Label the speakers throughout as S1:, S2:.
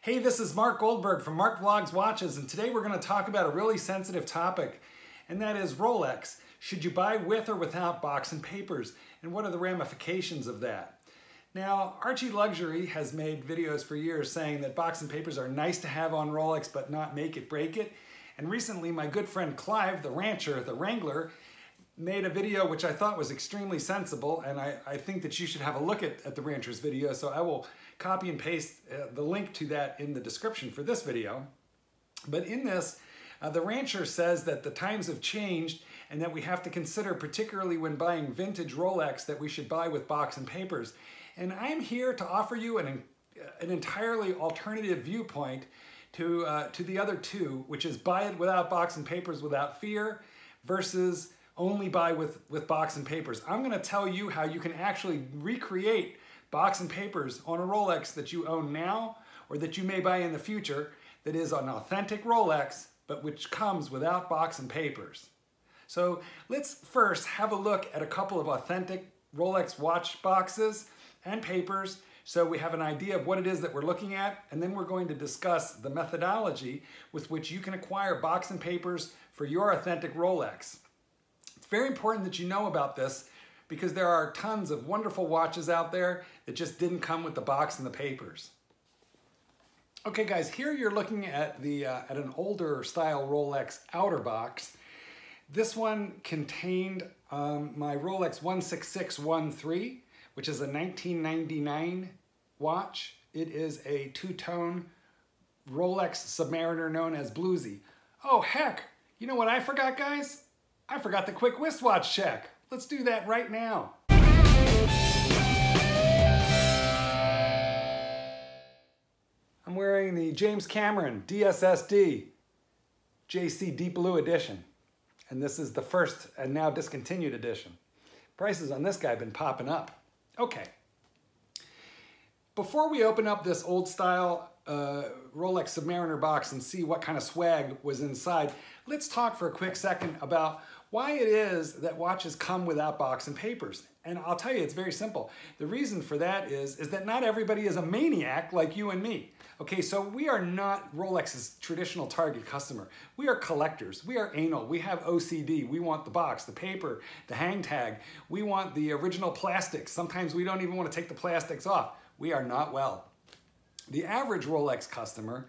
S1: Hey, this is Marc Goldberg from Marc Vlogs Watches, and today we're going to talk about a really sensitive topic, and that is Rolex. Should you buy with or without box and papers, and what are the ramifications of that? Now, Archie Luxury has made videos for years saying that box and papers are nice to have on Rolex, but not make it break it. And recently, my good friend Clive, the rancher, the wrangler, made a video which I thought was extremely sensible, and I, I think that you should have a look at, at the rancher's video, so I will copy and paste uh, the link to that in the description for this video. But in this, uh, the rancher says that the times have changed and that we have to consider, particularly when buying vintage Rolex, that we should buy with box and papers. And I'm here to offer you an, an entirely alternative viewpoint to, uh, to the other two, which is buy it without box and papers without fear versus only buy with, with box and papers. I'm gonna tell you how you can actually recreate box and papers on a Rolex that you own now or that you may buy in the future that is an authentic Rolex, but which comes without box and papers. So let's first have a look at a couple of authentic Rolex watch boxes and papers so we have an idea of what it is that we're looking at, and then we're going to discuss the methodology with which you can acquire box and papers for your authentic Rolex. Very important that you know about this because there are tons of wonderful watches out there that just didn't come with the box and the papers. Okay guys, here you're looking at the uh, at an older style Rolex outer box. This one contained um, my Rolex 16613, which is a 1999 watch. It is a two-tone Rolex Submariner known as Bluesy. Oh heck, you know what I forgot guys? I forgot the quick wristwatch check. Let's do that right now. I'm wearing the James Cameron DSSD JC Deep Blue Edition. And this is the first and now discontinued edition. Prices on this guy have been popping up. Okay. Before we open up this old style uh, Rolex Submariner box and see what kind of swag was inside, let's talk for a quick second about why it is that watches come without box and papers. And I'll tell you, it's very simple. The reason for that is, is that not everybody is a maniac like you and me. Okay, so we are not Rolex's traditional target customer. We are collectors. We are anal. We have OCD. We want the box, the paper, the hang tag. We want the original plastics. Sometimes we don't even want to take the plastics off. We are not well. The average Rolex customer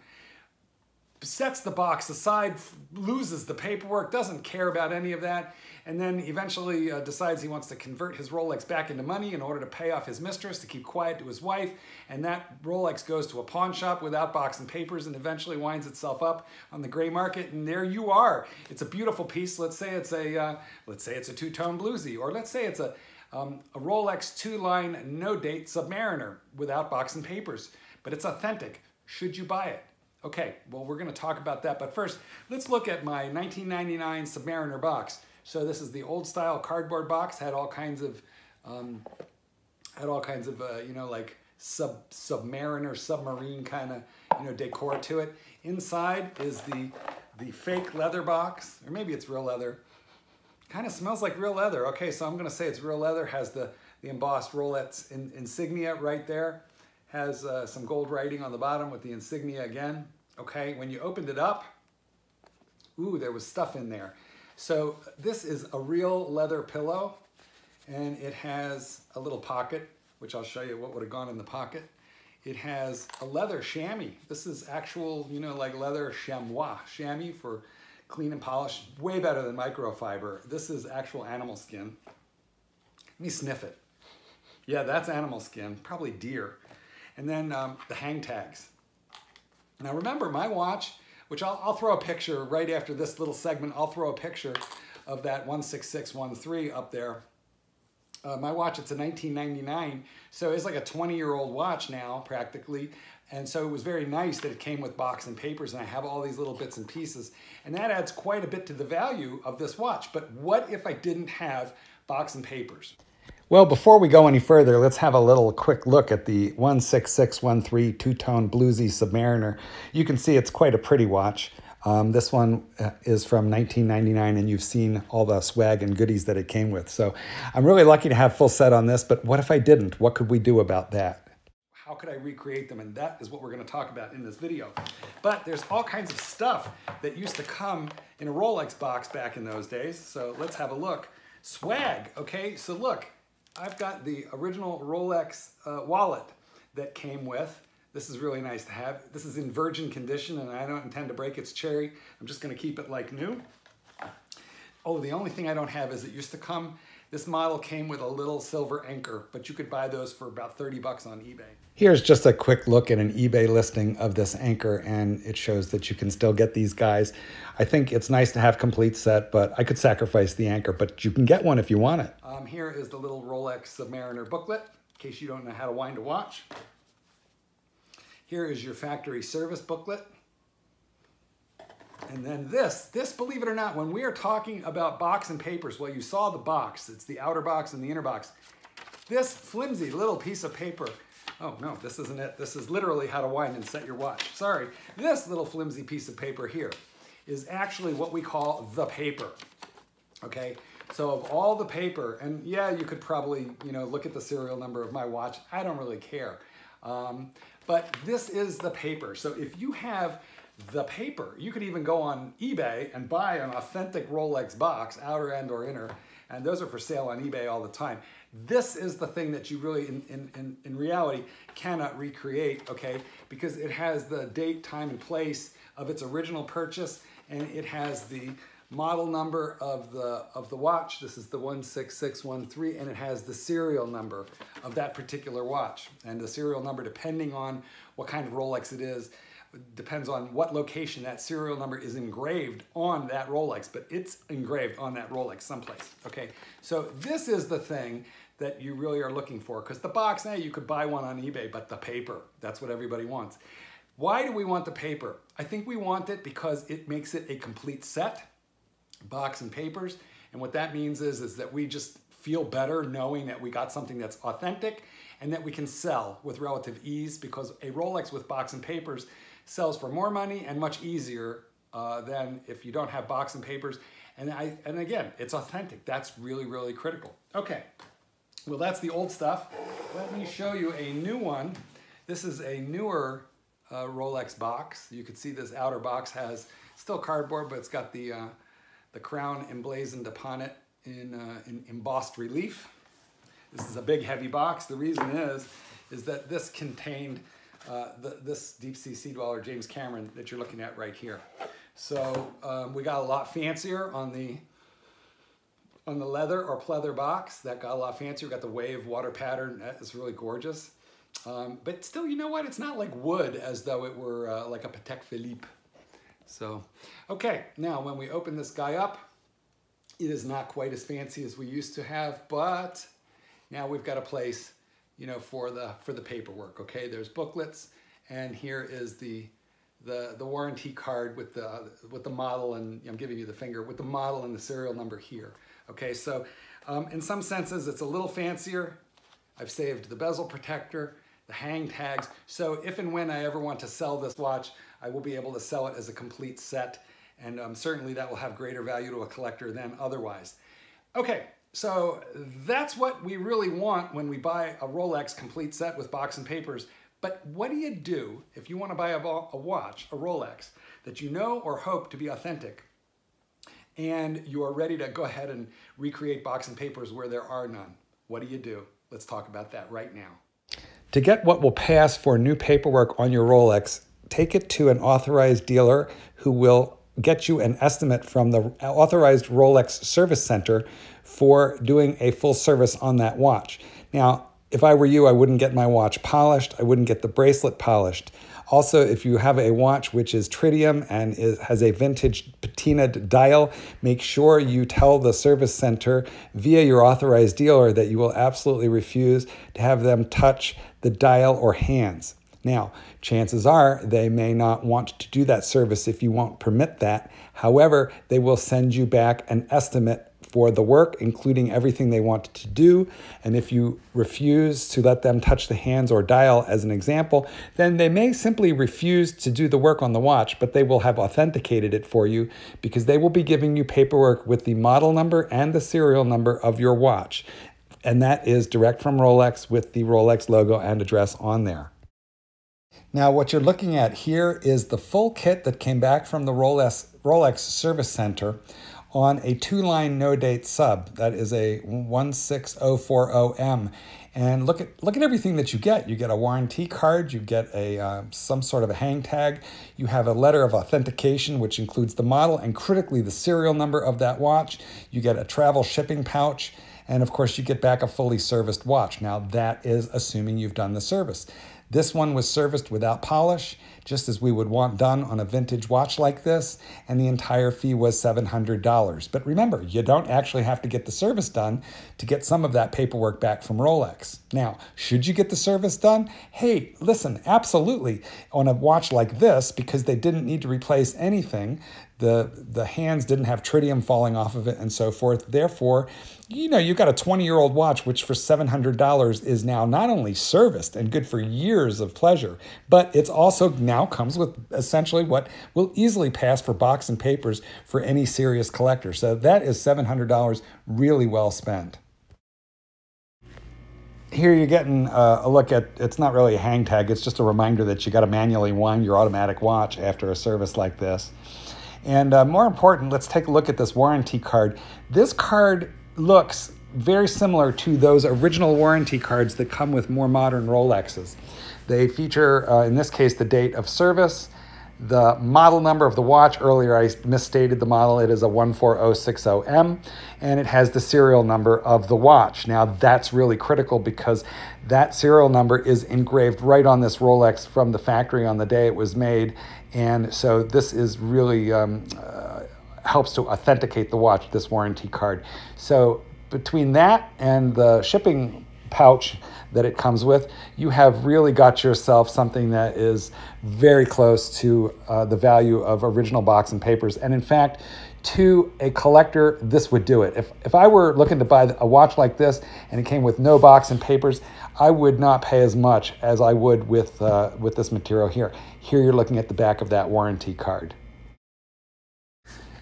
S1: sets the box aside, loses the paperwork, doesn't care about any of that, and then eventually uh, decides he wants to convert his Rolex back into money in order to pay off his mistress, to keep quiet to his wife, and that Rolex goes to a pawn shop without box and papers and eventually winds itself up on the gray market, and there you are. It's a beautiful piece. Let's say it's a, uh, let's say it's a two-tone bluesy, or let's say it's a, um, a Rolex two-line no-date Submariner without box and papers, but it's authentic. Should you buy it? Okay, well, we're gonna talk about that, but first, let's look at my 1999 Submariner box. So this is the old style cardboard box, had all kinds of, um, had all kinds of, uh, you know, like sub Submariner, submarine kind of, you know, decor to it. Inside is the, the fake leather box, or maybe it's real leather. Kind of smells like real leather. Okay, so I'm gonna say it's real leather, has the, the embossed Rolex in, insignia right there has uh, some gold writing on the bottom with the insignia again. Okay, when you opened it up, ooh, there was stuff in there. So this is a real leather pillow and it has a little pocket, which I'll show you what would have gone in the pocket. It has a leather chamois. This is actual, you know, like leather chamois, chamois for clean and polished, way better than microfiber. This is actual animal skin. Let me sniff it. Yeah, that's animal skin, probably deer and then um, the hang tags. Now remember my watch, which I'll, I'll, throw a picture right after this little segment, I'll throw a picture of that 16613 up there. Uh, my watch, it's a 1999, so it's like a 20 year old watch now practically. And so it was very nice that it came with box and papers and I have all these little bits and pieces. And that adds quite a bit to the value of this watch. But what if I didn't have box and papers? Well, before we go any further, let's have a little quick look at the 16613 two-tone bluesy Submariner. You can see it's quite a pretty watch. Um, this one uh, is from 1999 and you've seen all the swag and goodies that it came with. So I'm really lucky to have full set on this, but what if I didn't? What could we do about that? how could I recreate them? And that is what we're gonna talk about in this video. But there's all kinds of stuff that used to come in a Rolex box back in those days. So let's have a look. Swag, okay? So look, I've got the original Rolex uh, wallet that came with. This is really nice to have. This is in virgin condition and I don't intend to break its cherry. I'm just gonna keep it like new. Oh, the only thing I don't have is it used to come, this model came with a little silver anchor, but you could buy those for about 30 bucks on eBay. Here's just a quick look at an eBay listing of this anchor, and it shows that you can still get these guys. I think it's nice to have complete set, but I could sacrifice the anchor, but you can get one if you want it. Um, here is the little Rolex Submariner booklet, in case you don't know how to wind a watch. Here is your factory service booklet. And then this, this, believe it or not, when we are talking about box and papers, well, you saw the box. It's the outer box and the inner box. This flimsy little piece of paper, oh no, this isn't it. This is literally how to wind and set your watch. Sorry. This little flimsy piece of paper here is actually what we call the paper, okay? So of all the paper, and yeah, you could probably, you know, look at the serial number of my watch. I don't really care. Um, but this is the paper. So if you have the paper. You could even go on eBay and buy an authentic Rolex box, outer and or inner, and those are for sale on eBay all the time. This is the thing that you really, in, in, in, reality, cannot recreate, okay? Because it has the date, time, and place of its original purchase, and it has the model number of the of the watch. This is the 16613, and it has the serial number of that particular watch. And the serial number, depending on what kind of Rolex it is, depends on what location that serial number is engraved on that Rolex, but it's engraved on that Rolex someplace, okay? So this is the thing that you really are looking for because the box, now you could buy one on eBay, but the paper, that's what everybody wants. Why do we want the paper? I think we want it because it makes it a complete set, box and papers, and what that means is, is that we just feel better knowing that we got something that's authentic and that we can sell with relative ease because a Rolex with box and papers sells for more money and much easier uh, than if you don't have box and papers. And, I, and again, it's authentic. That's really, really critical. Okay, well, that's the old stuff. Let me show you a new one. This is a newer uh, Rolex box. You can see this outer box has still cardboard, but it's got the, uh, the crown emblazoned upon it in, uh, in embossed relief. This is a big heavy box. The reason is, is that this contained uh, the, this deep sea sea dweller James Cameron that you're looking at right here. So um, we got a lot fancier on the on the leather or pleather box. That got a lot fancier. We got the wave water pattern. That is really gorgeous. Um, but still, you know what? It's not like wood as though it were uh, like a Patek Philippe. So, okay, now when we open this guy up, it is not quite as fancy as we used to have, but now we've got a place you know, for the for the paperwork. Okay, there's booklets, and here is the the the warranty card with the with the model, and I'm giving you the finger with the model and the serial number here. Okay, so um, in some senses, it's a little fancier. I've saved the bezel protector, the hang tags. So if and when I ever want to sell this watch, I will be able to sell it as a complete set. And um, certainly that will have greater value to a collector than otherwise. Okay, so that's what we really want when we buy a Rolex complete set with box and papers. But what do you do if you want to buy a, a watch, a Rolex, that you know or hope to be authentic, and you are ready to go ahead and recreate box and papers where there are none? What do you do? Let's talk about that right now. To get what will pass for new paperwork on your Rolex, take it to an authorized dealer who will get you an estimate from the authorized Rolex service center for doing a full service on that watch. Now, if I were you, I wouldn't get my watch polished. I wouldn't get the bracelet polished. Also, if you have a watch which is tritium and is, has a vintage patinaed dial, make sure you tell the service center via your authorized dealer that you will absolutely refuse to have them touch the dial or hands. Now, chances are they may not want to do that service if you won't permit that. However, they will send you back an estimate for the work, including everything they want to do. And if you refuse to let them touch the hands or dial, as an example, then they may simply refuse to do the work on the watch, but they will have authenticated it for you because they will be giving you paperwork with the model number and the serial number of your watch. And that is direct from Rolex with the Rolex logo and address on there. Now what you're looking at here is the full kit that came back from the Rolex, Rolex Service Center on a two-line no-date sub. That is a 16040M. And look at look at everything that you get. You get a warranty card, you get a uh, some sort of a hang tag, you have a letter of authentication which includes the model and critically the serial number of that watch. You get a travel shipping pouch, and of course you get back a fully serviced watch. Now that is assuming you've done the service. This one was serviced without polish, just as we would want done on a vintage watch like this, and the entire fee was $700. But remember, you don't actually have to get the service done to get some of that paperwork back from Rolex. Now, should you get the service done? Hey, listen, absolutely. On a watch like this, because they didn't need to replace anything, the, the hands didn't have tritium falling off of it and so forth. Therefore, you know, you've got a 20 year old watch, which for $700 is now not only serviced and good for years of pleasure, but it's also now comes with essentially what will easily pass for box and papers for any serious collector. So that is $700 really well spent here you're getting a look at it's not really a hang tag it's just a reminder that you got to manually wind your automatic watch after a service like this and uh, more important, let's take a look at this warranty card. This card looks very similar to those original warranty cards that come with more modern Rolexes. They feature, uh, in this case, the date of service, the model number of the watch. Earlier I misstated the model. It is a 14060M and it has the serial number of the watch. Now that's really critical because that serial number is engraved right on this Rolex from the factory on the day it was made. And so this is really um, uh, helps to authenticate the watch, this warranty card. So between that and the shipping pouch that it comes with, you have really got yourself something that is very close to uh, the value of original box and papers. And in fact, to a collector, this would do it. If, if I were looking to buy a watch like this and it came with no box and papers, I would not pay as much as I would with, uh, with this material here. Here you're looking at the back of that warranty card.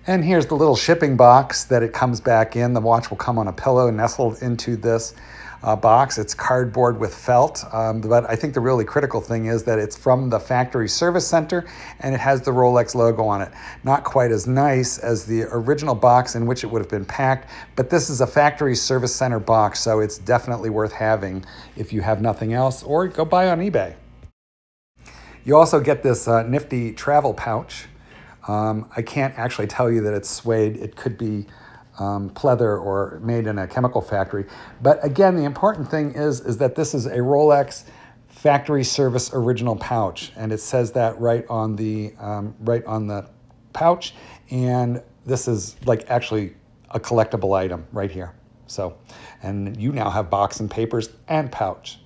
S1: And here's the little shipping box that it comes back in. The watch will come on a pillow nestled into this uh, box. It's cardboard with felt, um, but I think the really critical thing is that it's from the factory service center and it has the Rolex logo on it. Not quite as nice as the original box in which it would have been packed, but this is a factory service center box, so it's definitely worth having if you have nothing else, or go buy on eBay. You also get this uh, nifty travel pouch. Um, I can't actually tell you that it's suede. It could be um, pleather or made in a chemical factory. But again, the important thing is, is that this is a Rolex factory service original pouch. And it says that right on the, um, right on the pouch. And this is like actually a collectible item right here. So, and you now have box and papers and pouch.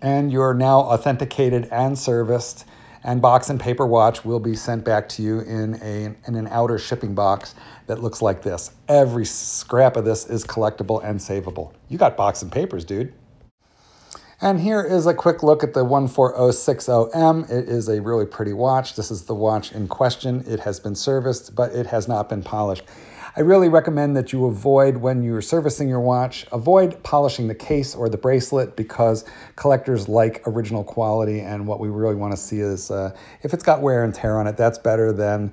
S1: And you're now authenticated and serviced and box and paper watch will be sent back to you in, a, in an outer shipping box that looks like this. Every scrap of this is collectible and savable. You got box and papers, dude. And here is a quick look at the 14060M. It is a really pretty watch. This is the watch in question. It has been serviced, but it has not been polished. I really recommend that you avoid when you're servicing your watch, avoid polishing the case or the bracelet because collectors like original quality and what we really want to see is uh, if it's got wear and tear on it, that's better than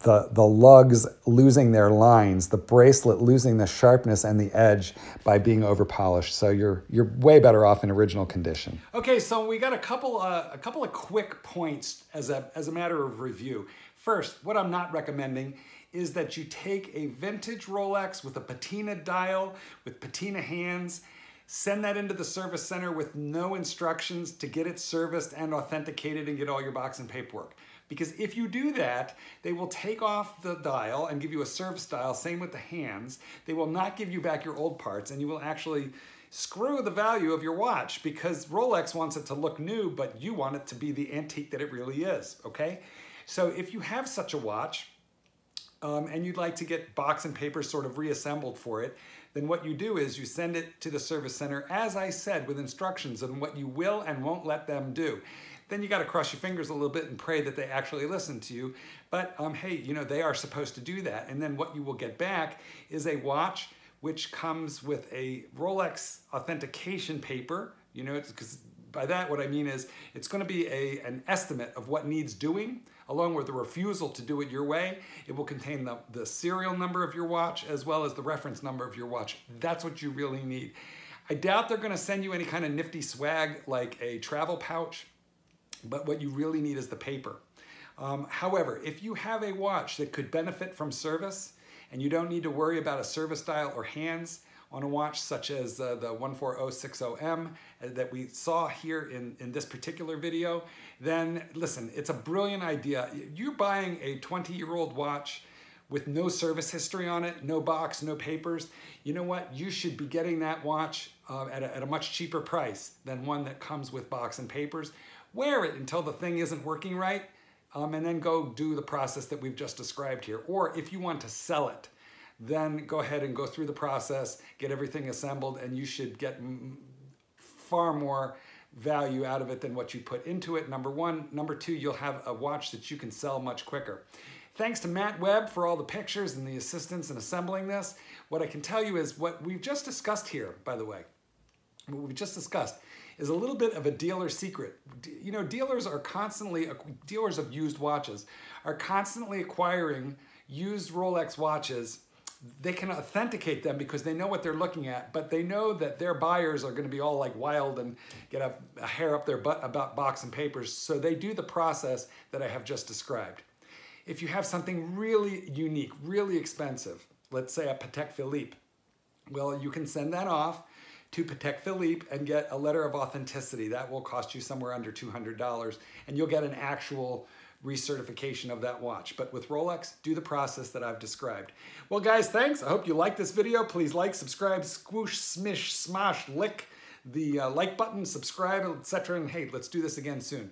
S1: the, the lugs losing their lines, the bracelet losing the sharpness and the edge by being over polished. So you're you're way better off in original condition. Okay, so we got a couple uh, a couple of quick points as a as a matter of review. First, what I'm not recommending is that you take a vintage Rolex with a patina dial, with patina hands, send that into the service center with no instructions to get it serviced and authenticated and get all your box and paperwork. Because if you do that, they will take off the dial and give you a service dial, same with the hands. They will not give you back your old parts and you will actually screw the value of your watch because Rolex wants it to look new, but you want it to be the antique that it really is, okay? So if you have such a watch, um, and you'd like to get box and paper sort of reassembled for it, then what you do is you send it to the service center, as I said, with instructions on what you will and won't let them do. Then you got to cross your fingers a little bit and pray that they actually listen to you. But um, hey, you know, they are supposed to do that. And then what you will get back is a watch which comes with a Rolex authentication paper, you know, because by that, what I mean is it's going to be a, an estimate of what needs doing, along with the refusal to do it your way. It will contain the, the serial number of your watch as well as the reference number of your watch. That's what you really need. I doubt they're going to send you any kind of nifty swag like a travel pouch, but what you really need is the paper. Um, however, if you have a watch that could benefit from service and you don't need to worry about a service dial or hands, on a watch such as uh, the 14060M uh, that we saw here in, in this particular video, then listen, it's a brilliant idea. You're buying a 20 year old watch with no service history on it, no box, no papers. You know what? You should be getting that watch uh, at, a, at a much cheaper price than one that comes with box and papers. Wear it until the thing isn't working right, um, and then go do the process that we've just described here. Or if you want to sell it, then go ahead and go through the process, get everything assembled, and you should get far more value out of it than what you put into it. Number one. Number two, you'll have a watch that you can sell much quicker. Thanks to Matt Webb for all the pictures and the assistance in assembling this. What I can tell you is what we've just discussed here, by the way, what we've just discussed is a little bit of a dealer secret. You know, dealers are constantly, dealers of used watches are constantly acquiring used Rolex watches they can authenticate them because they know what they're looking at, but they know that their buyers are going to be all like wild and get a, a, hair up their butt about box and papers. So they do the process that I have just described. If you have something really unique, really expensive, let's say a Patek Philippe, well, you can send that off to Patek Philippe and get a letter of authenticity. That will cost you somewhere under $200 and you'll get an actual recertification of that watch. But with Rolex, do the process that I've described. Well, guys, thanks. I hope you liked this video. Please like, subscribe, squoosh, smish, smosh, lick the uh, like button, subscribe, etc. And hey, let's do this again soon.